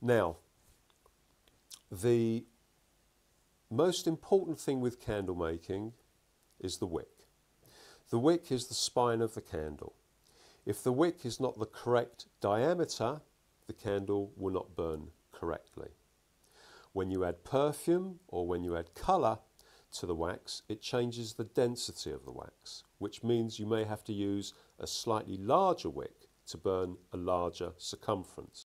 Now, the most important thing with candle making is the wick. The wick is the spine of the candle. If the wick is not the correct diameter, the candle will not burn correctly. When you add perfume or when you add colour to the wax, it changes the density of the wax, which means you may have to use a slightly larger wick to burn a larger circumference.